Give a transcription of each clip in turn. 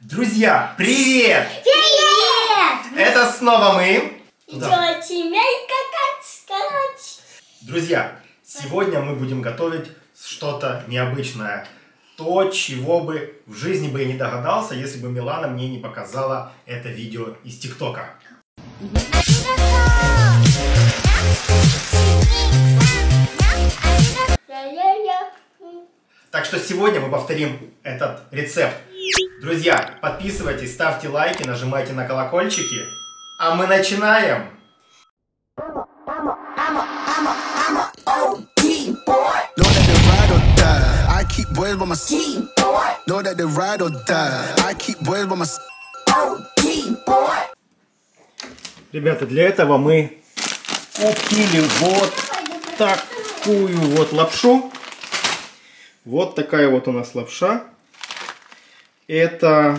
Друзья, привет! Привет! Это снова мы. Да. Друзья, сегодня мы будем готовить что-то необычное. То, чего бы в жизни бы я не догадался, если бы Милана мне не показала это видео из ТикТока. Так что сегодня мы повторим этот рецепт. Друзья, подписывайтесь, ставьте лайки, нажимайте на колокольчики. А мы начинаем! Know that the ride or die. I keep boys by my side. Know that the ride or die. I keep boys by my side. Ребята, для этого мы купили вот такую вот лапшу. Вот такая вот у нас лапша. Это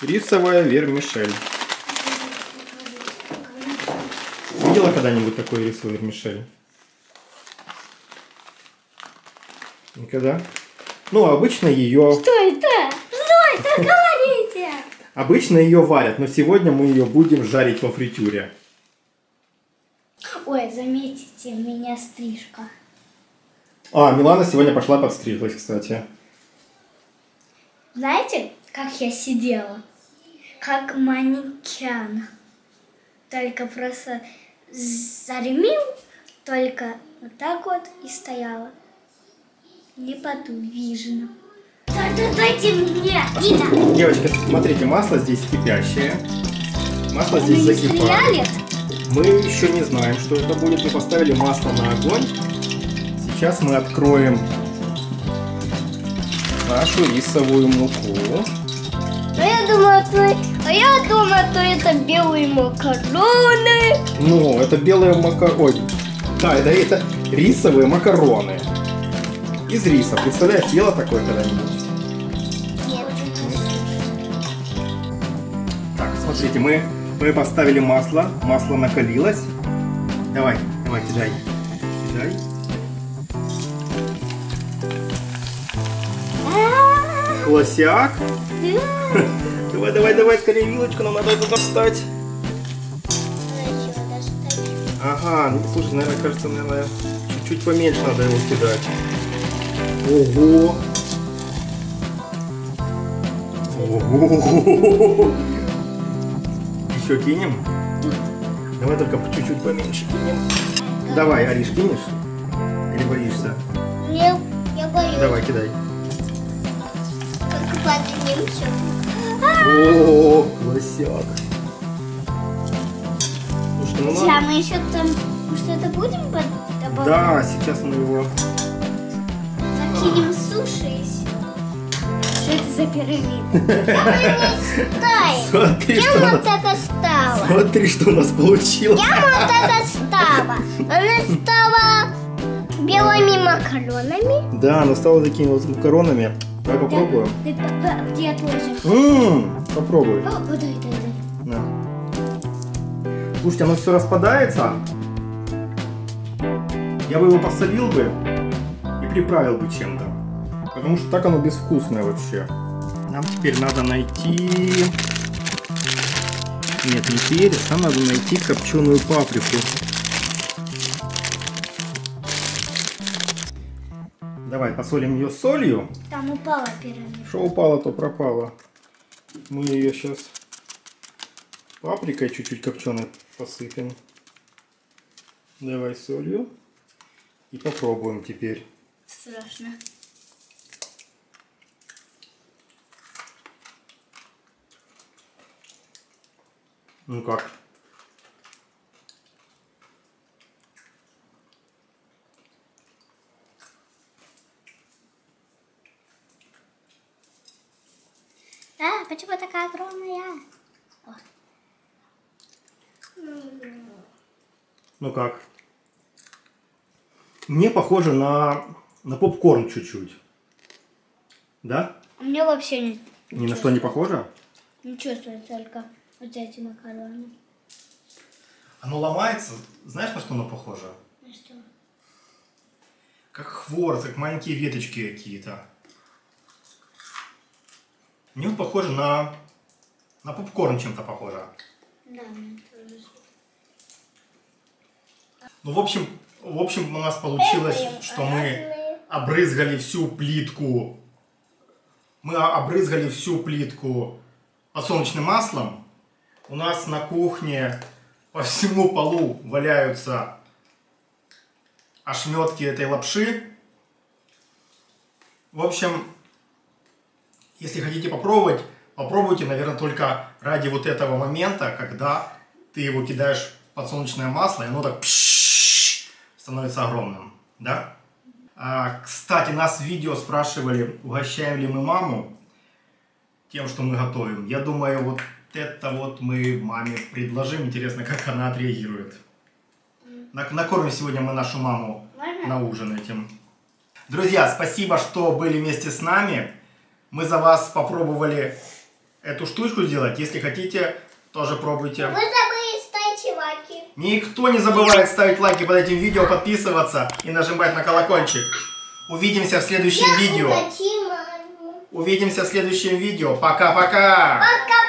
рисовая вермишель. Видела когда-нибудь такой рисовый вермишель? Никогда? Ну, обычно ее, Что это? Что это? Говорите! обычно ее варят, но сегодня мы ее будем жарить во фритюре. Ой, заметите, у меня стрижка. А, Милана сегодня пошла подстриглась, кстати. Знаете, как я сидела? Как манекен. Только просто заремил, только вот так вот и стояла. Неподвижно. Дайте мне, Ина! Девочки, смотрите, масло здесь кипящее. Масло здесь не закипает. Мы еще не знаем, что это будет. Мы поставили масло на огонь. Сейчас мы откроем нашу рисовую муку. А я думала, то, а я думала, то это белые макароны. Ну, это белые макароны. Да, это, это рисовые макароны. Из риса. Представляешь, ела такое когда-нибудь? Так, смотрите, мы, мы поставили масло. Масло накалилось. Давай, давай, кидай. Кидай. Лосяк. Давай, давай, давай, скорее вилочку, нам надо это достать. Ага, ну слушай, наверное, кажется, наверное, чуть-чуть поменьше надо его кидать. Ого! Ого! Еще кинем? Давай только чуть-чуть поменьше кинем. Давай, Ариш, кинешь? Или боишься? Нет, я боюсь. Давай, кидай. Поднимемся. О. Слушай, ну мы еще там что-то будем добавлять? Да, сейчас мы его... Закинем суши и. Что это за пирамида? Смотри, Я что у вот нас... это стала. Смотри, что у нас получилось. Я вот это стала. Она стала белыми макаронами. Да, она стала такими вот макаронами. Давай попробуем. Да, да, Где тоже? Ммм, попробуй. На. Слушайте, оно все распадается. Я бы его посолил бы и приправил бы чем-то. Потому что так оно безвкусное вообще. Нам теперь надо найти... Нет, не перец, нам надо найти копченую паприку. Давай посолим ее солью. Там упала пирамида. Что упало, то пропало. Мы ее сейчас паприкой чуть-чуть копченой посыпем. Давай солью. И попробуем теперь. Страшно. Ну как? Почему такая огромная? Ну как? Мне похоже на, на попкорн чуть-чуть. Да? Меня вообще не, Ни на что не похоже? не чувствую только вот эти макароны. Оно ломается. Знаешь, на что оно похоже? Ну что? Как хворост, как маленькие веточки какие-то. Мне похоже на, на попкорн чем-то похоже. Да, мне тоже. Ну, в общем, в общем, у нас получилось, что мы обрызгали всю плитку. Мы обрызгали всю плитку подсолнечным маслом. У нас на кухне по всему полу валяются ошметки этой лапши. В общем, если хотите попробовать, попробуйте, наверное, только ради вот этого момента, когда ты его кидаешь в подсолнечное масло, и оно так становится огромным, да? А, кстати, нас в видео спрашивали, угощаем ли мы маму тем, что мы готовим. Я думаю, вот это вот мы маме предложим. Интересно, как она отреагирует. Нак- Накормим сегодня мы нашу маму Можно? на ужин этим. Друзья, спасибо, что были вместе с нами. Мы за вас попробовали эту штучку сделать. Если хотите, тоже пробуйте. Вы забыли ставить лайки. Никто не забывает ставить лайки под этим видео, подписываться и нажимать на колокольчик. Увидимся в следующем видео. Угощи маму. Увидимся в следующем видео. Пока-пока. Пока-пока.